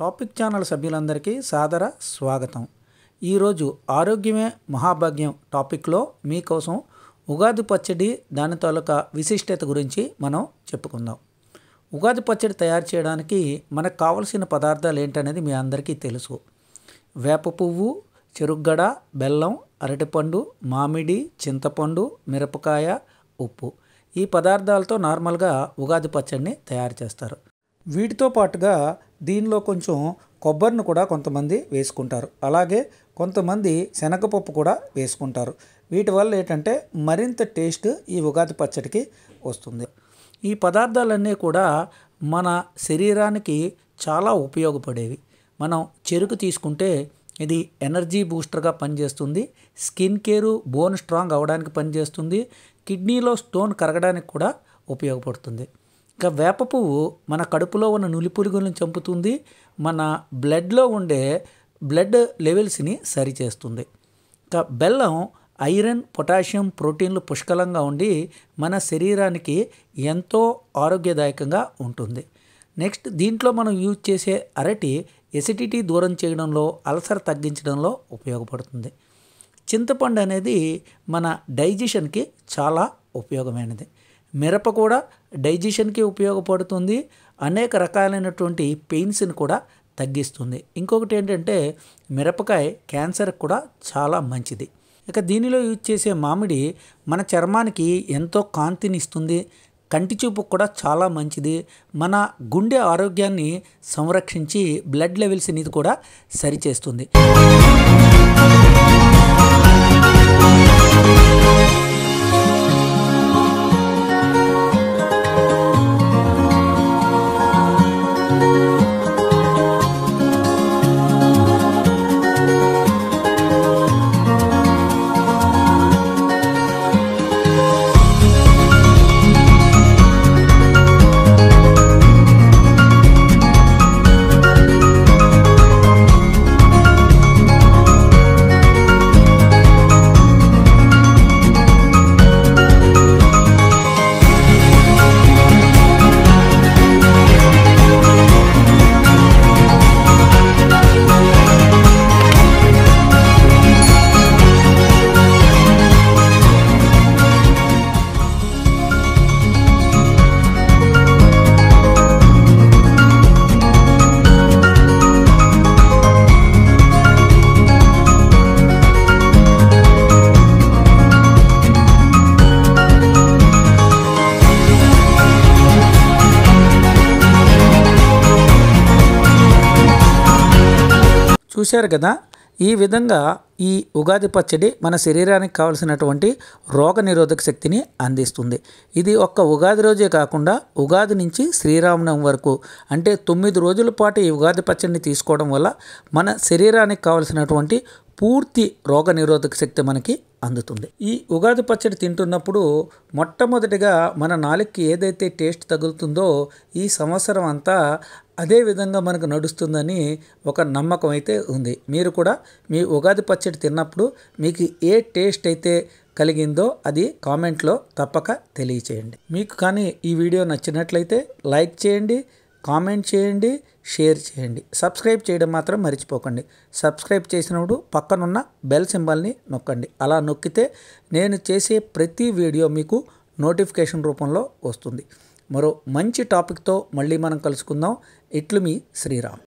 Topic channel సభ్యులందరికీ సాదర స్వాగతం. ఈరోజు ఆరోగ్యమే మహాభాగ్యం టాపిక్లో మీకోసం ఉగాది పచ్చడి దాని తాలూకా విశిష్టత గురించి మనం చెప్పుకుందాం. ఉగాది పచ్చడి తయారు చేయడానికి మనకు కావలసిన పదార్థాలు ఏంటనేది మీ అందరికీ తెలుసు. వేప పువ్వు చెరుగ్గడ బెల్లం అరటిపండు మామిడి చింతపండు మిరపకాయ ఉప్పు. ఈ పదార్థాలతో నార్మల్గా ఉగాది పచ్చడిని తయారు చేస్తారు. వీటితో పాటుగా దీనిలో కొంచెం కొబ్బరిని కూడా కొంతమంది వేసుకుంటారు. అలాగే కొంతమంది శనగపప్పు కూడా వేసుకుంటారు. వీటి వల్ల ఏంటంటే మరింత టేస్ట్ ఈ ఉగాది పచ్చడికి వస్తుంది. ఈ పదార్థాలన్నీ కూడా మన శరీరానికి చాలా ఉపయోగపడేవి. మనం చెరుకు తీసుకుంటే ఇది ఎనర్జీ బూస్టర్గా పనిచేస్తుంది. స్కిన్ కేరు బోన్ స్ట్రాంగ్ అవ్వడానికి పనిచేస్తుంది. కిడ్నీలో స్టోన్ కరగడానికి కూడా ఉపయోగపడుతుంది. ఇంకా వేప పువ్వు మన కడుపులో ఉన్న నులిపురుగులను చంపుతుంది మన బ్లడ్లో ఉండే బ్లడ్ లెవెల్స్ని సరిచేస్తుంది. ఇంకా బెల్లం ఐరన్ పొటాషియం ప్రోటీన్లు పుష్కలంగా ఉండి మన శరీరానికి ఎంతో ఆరోగ్యదాయకంగా ఉంటుంది. నెక్స్ట్ దీంట్లో మనం యూజ్ చేసే అరటి ఎసిడిటీ దూరం చేయడంలో అల్సర్ తగ్గించడంలో ఉపయోగపడుతుంది. చింతపండు అనేది మన డైజెషన్కి చాలా ఉపయోగమైనది. మిరప కూడా డైజెషన్కి ఉపయోగపడుతుంది. అనేక రకాలైనటువంటి పెయిన్స్ని కూడా తగ్గిస్తుంది. ఇంకొకటి ఏంటంటే మిరపకాయ క్యాన్సర్కి కూడా చాలా మంచిది. ఇక దీనిలో యూజ్ చేసే మామిడి మన చర్మానికి ఎంతో కాంతిని ఇస్తుంది. కంటి చూపు కూడా చాలా మంచిది. మన గుండె ఆరోగ్యాన్ని సంరక్షించి బ్లడ్ లెవెల్స్ అనేది కూడా సరిచేస్తుంది. చూశారు కదా? ఈ విధంగా ఈ ఉగాది పచ్చడి మన శరీరానికి కావలసినటువంటి రోగ నిరోధక శక్తిని అందిస్తుంది. ఇది ఒక్క ఉగాది రోజే కాకుండా ఉగాది నుంచి శ్రీరామనవం వరకు అంటే తొమ్మిది రోజుల పాటు ఈ ఉగాది పచ్చడిని తీసుకోవడం వల్ల మన శరీరానికి కావలసినటువంటి పూర్తి రోగ నిరోధక శక్తి మనకి అందుతుంది. ఈ ఉగాది పచ్చడి తింటున్నప్పుడు మొట్టమొదటిగా మన నాలుగుకి ఏదైతే టేస్ట్ తగులుతుందో ఈ సంవత్సరం అంతా అదే విధంగా మనకు నడుస్తుందని ఒక నమ్మకం అయితే ఉంది. మీరు కూడా మీ ఉగాది పచ్చడి తిన్నప్పుడు మీకు ఏ టేస్ట్ అయితే కలిగిందో అది కామెంట్లో తప్పక తెలియచేయండి. మీకు కానీ ఈ వీడియో నచ్చినట్లయితే లైక్ చేయండి కామెంట్ చేయండి షేర్ చేయండి. సబ్స్క్రైబ్ చేయడం మాత్రం మర్చిపోకండి. సబ్స్క్రైబ్ చేసినప్పుడు పక్కనున్న బెల్ సింబల్ని నొక్కండి. అలా నొక్కితే నేను చేసే ప్రతి వీడియో మీకు నోటిఫికేషన్ రూపంలో వస్తుంది. మరో మంచి టాపిక్తో మళ్ళీ మనం కలుసుకుందాం. ఇట్లు మీ శ్రీరామ్.